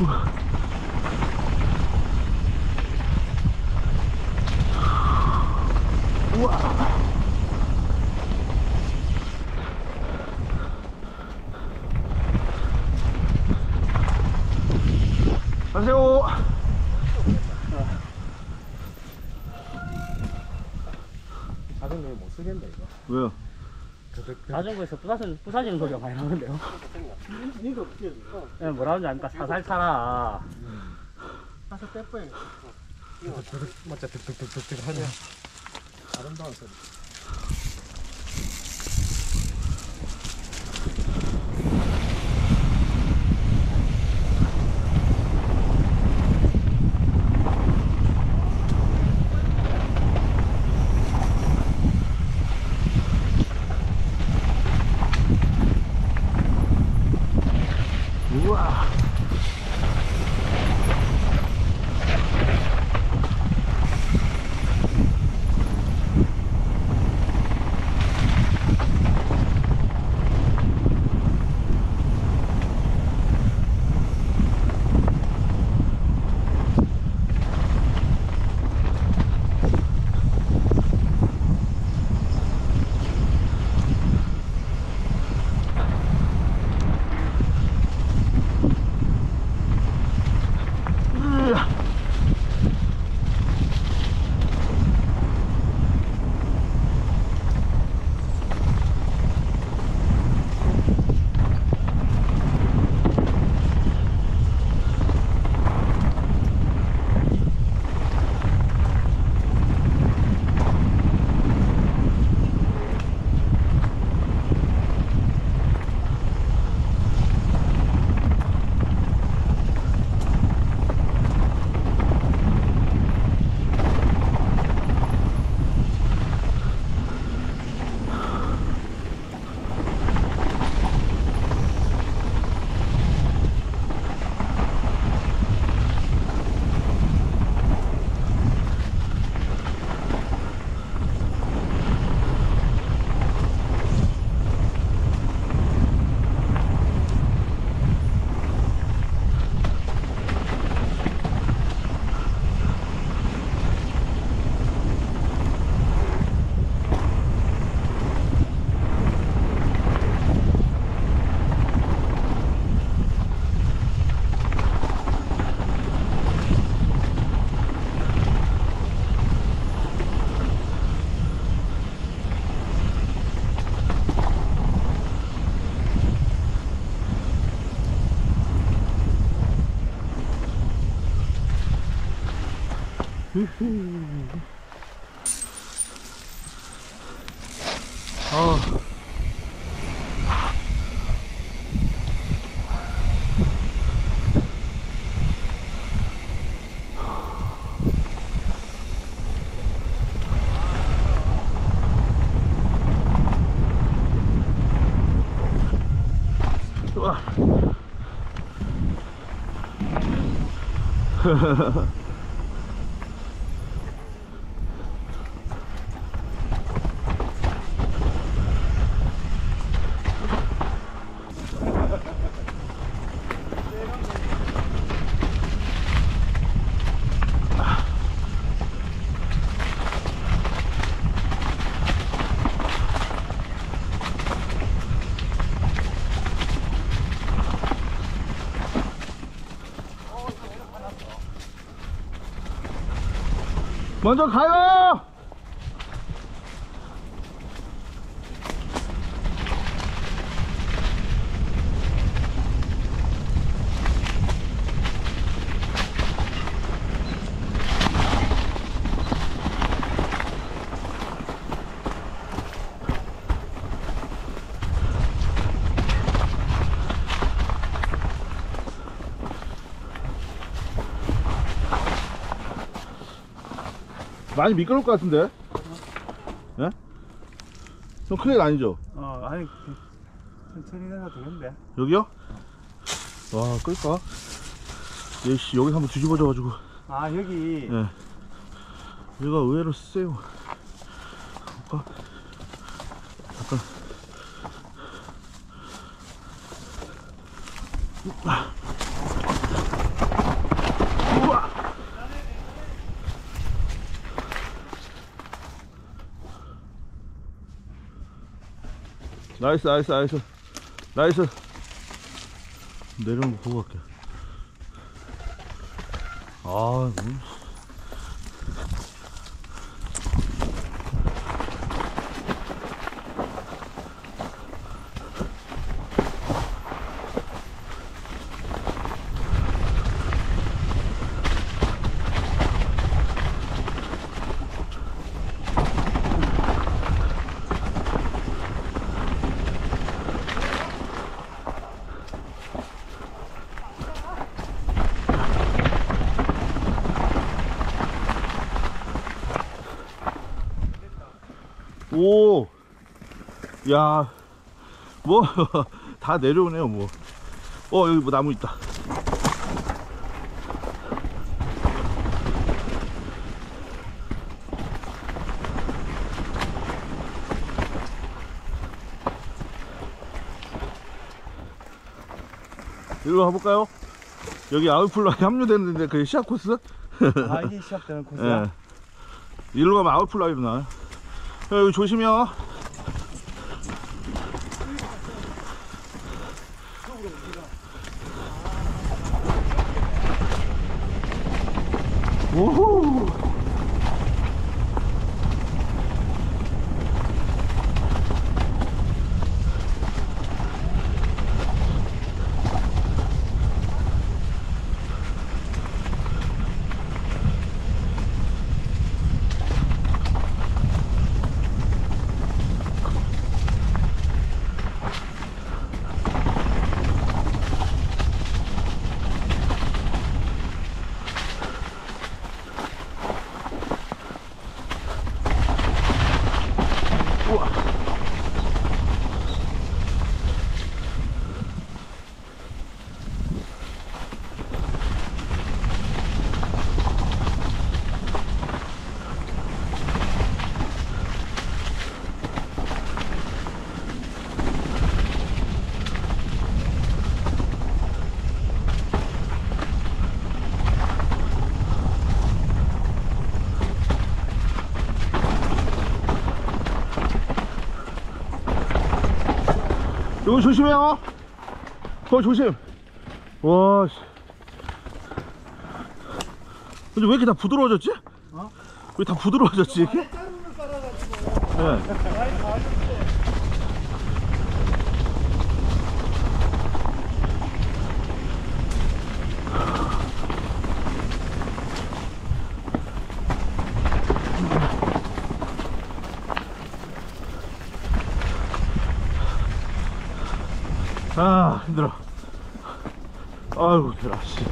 우와. 안녕하세요. 자전거 못 쓰겠네 이거. 왜요? 자전거에서 부사지는, 부사지는 소리가 많이 나는데요. 이거 어떻게 예, 뭐라 하는지 아닙니까? 살살 차라. 가서 빼빼. 이거 드득 맞자 득득득득득 하냐. 아름다운 소리. 아. 우와. 먼저 가요! 많이 미끄러울 것 같은데? 예? 좀 큰일 아니죠? 어 아니 그, 천천히 내가 되는데 여기요? 와, 끌까? 예씨, 여기 한번 뒤집어져가지고. 아 여기 예. 얘가 의외로 세요. 볼까? 잠깐. 우 나이스, 나이스, 나이스. 나이스. 보고 갈게. 아, 음. 오, 야, 뭐, 다 내려오네요, 뭐. 어, 여기 뭐 나무 있다. 이리로 가볼까요? 여기 아웃플라이 합류됐는데 그게 시합 코스? 아 이게 시작되는 코스야 예. 이리로 가면 아웃플라이로 나와요. 야, 여기 조심해요. 오호. 우 여기 조심해요. 거 조심. 와, 씨. 근데 왜 이렇게 다 부드러워졌지? 어? 왜 다 부드러워졌지, 이렇게? 네. 아, 힘들어. 아유, 대라, 씨.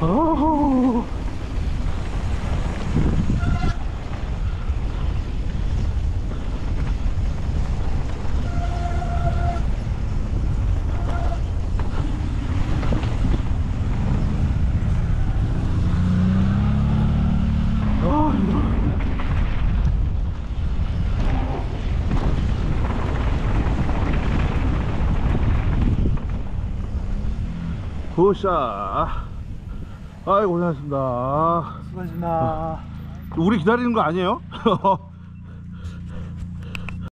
아우. 아, 힘들어. 굿샷. 아이고, 고생하셨습니다. 수고하셨습니다 우리 기다리는 거 아니에요?